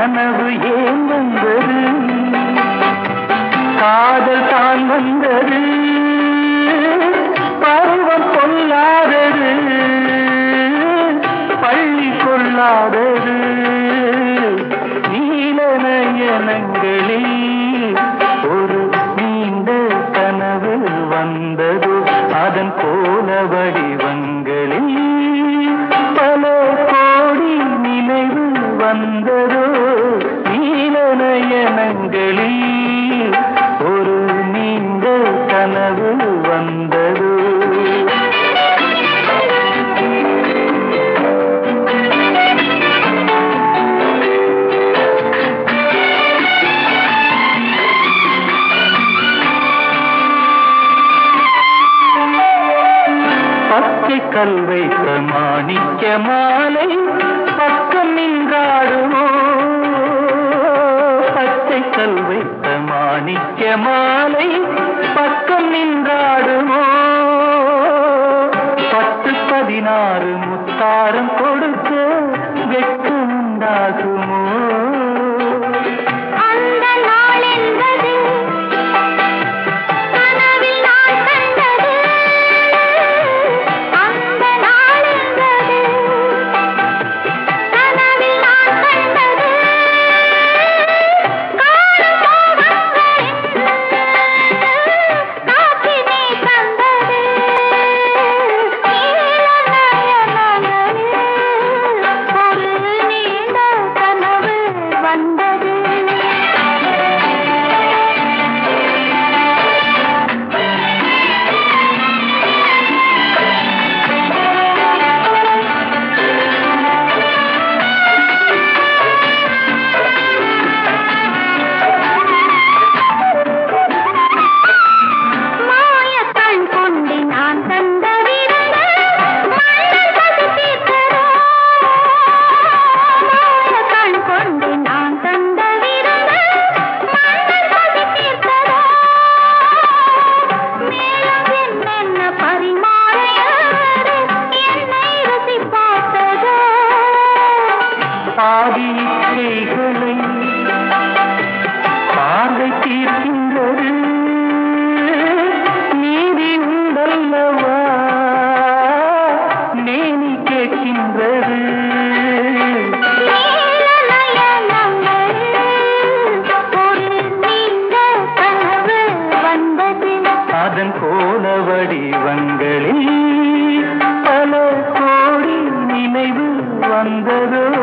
கனவு ஏன் வந்தது காதல் தான் வந்தது. பருவம் கொள்ளாதது பள்ளி கொள்ளாதது. நீலநயனங்களில் ஒரு நீண்ட கனவு வந்தது. அதன் போல வடிவங்களில் பல கோடி நினைவு வந்ததோ. நீலநயனங்களில் ஒரு நீண்ட கனவு வந்ததோ. பச்சை கல் வைத்த மாணிக்க மாலை பக்கம் நின்றாடுவோம் பச்சை வைத்த மாணிக்க மாலை பக்கம் நின்றாடுமோ? பத்து பதினாறு முத்தாரம் கொடுக்க வெட்டு உண்டாகும்? வான வடிவங்களில் பல கோடி நினைவு வந்ததோ?